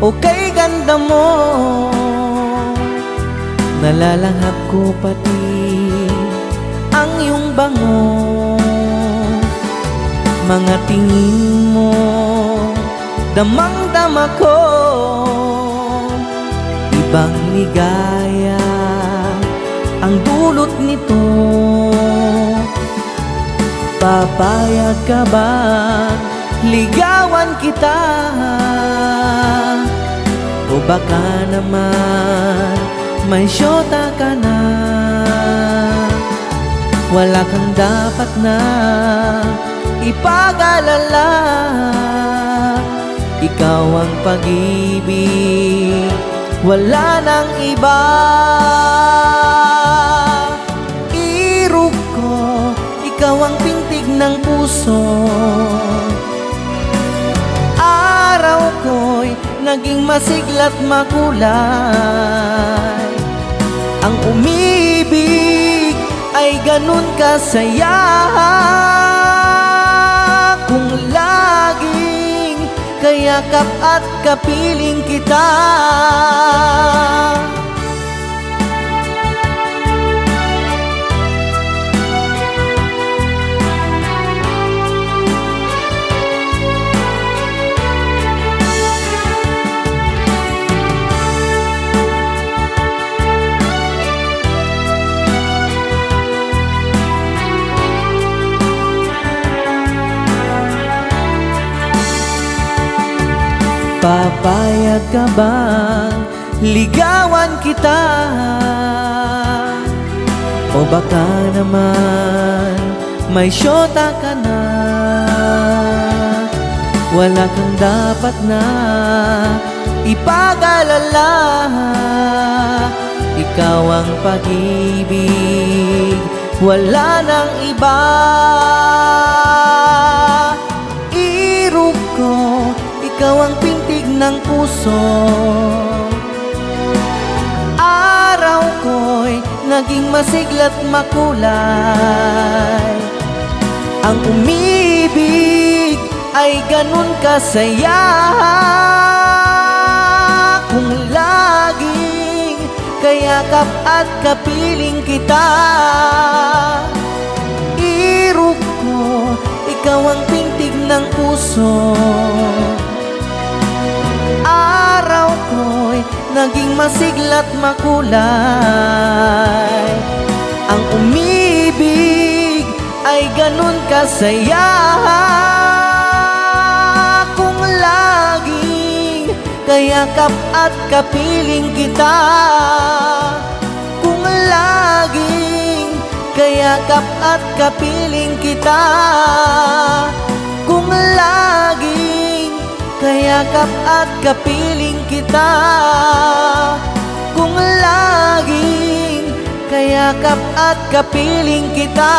o kay ganda mo. Nalalanghap ko pati ang iyong bango. Mga tingin mo, damang-dama ko. Ibang ligaya ang dulot nito. Papayag ka ba? Ligawan kita. O baka naman May syota ka na. Wala kang dapat na Ipag-alala. Ikaw ang pag-ibig Wala nang iba. Irog ko Ikaw ang pintig ng puso Araw ko'y naging masiglat makulay. Ang umibig ay ganun kasaya. Kung laging kayakap at kapiling kita Papayag ka bang ligawan kita? O baka naman may syota ka na. Wala kang dapat na ipag-alala. Ikaw ang pag-ibig, wala nang iba puso. Araw ko'y naging masiglat makulay. Ang umibig ay ganun kasaya. Kung laging kayakap at kapiling kita Irog ko, ikaw ang pintig ng puso naging masiglat makulay. Ang umibig ay ganun kasaya. Kung laging kayakap at kapiling kita. Kung laging kayakap at kapiling kita. Kung laging kayakap at kapiling kita. Kung laging kayakap at kapiling kita